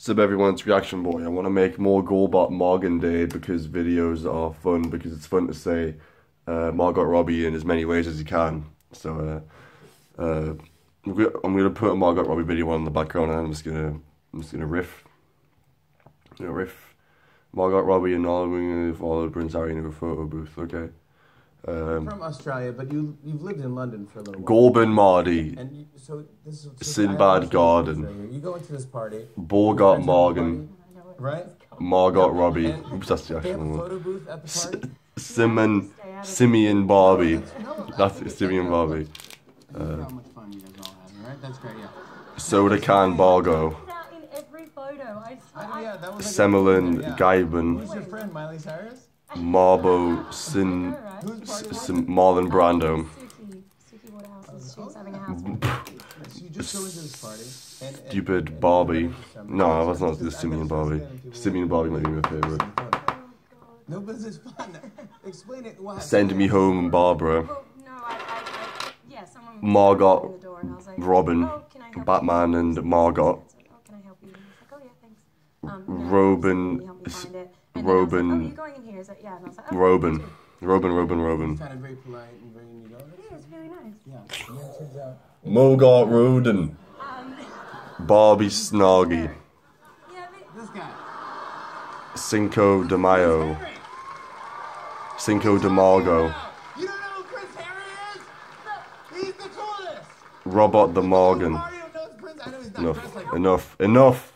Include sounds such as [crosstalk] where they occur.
Sub everyone's reaction boy. I want to make more Golbot Morgan Day because videos are fun because it's fun to say uh, Margot Robbie in as many ways as you can. So uh, uh, I'm gonna- put a Margot Robbie video on the background and I'm just gonna I'm just gonna riff. You know, riff. Margot Robbie and all we're gonna follow Prince Harry in a photo booth. Okay. Um, From Australia, but you you've lived in London for a little while. Golben Mardi. And you, so this is so Sinbad I Garden. live in Australia. You go into this party. Borgot friends Morgan. Right? Margot Robbie. And Oops, that's the actual one. photo booth at the party. Simon, Simeon Barbie. That's absolutely. Simeon Barbie. Look how much fun you guys all have, right? That's great, yeah. Soda Can Bargo. It's out in every photo. I, I know, yeah, that was like a- Semolin yeah. Gaiban. Who's your friend, Miley Cyrus? Marbo Sin. Who's S- Marlon Brando. Suki. Suki Waterhouse's. She was having a house. So you just go into this party. And, and, Stupid and- Barbie. and- No, that's not the Simeon Barbie. that's- that's- Simeon Barbie might be my favourite. No, but it's fun. Explain it. What Send Me Home Barbara. Well, no, I, I, I yeah, someone Margot, the door and I was like, Robin, oh, can I Batman and Margot. Then I was like, Robin- oh, you're going in here? Is that yeah? And I was like, oh, Robin. me too. Robin, Robin, Robin. Kind of very polite and very, you know. Yeah, it's really nice. Yeah. And then it turns out. Mogart Roden. Um, Barbie [laughs] Snoggy. yeah, but This guy. Cinco de Mayo. Cinco de Margo. You don't know who Chris Harry is? He's the coolest. Robot the Morgan. Mario knows Prince. I know he's not Enough. dressed like Enough. Enough.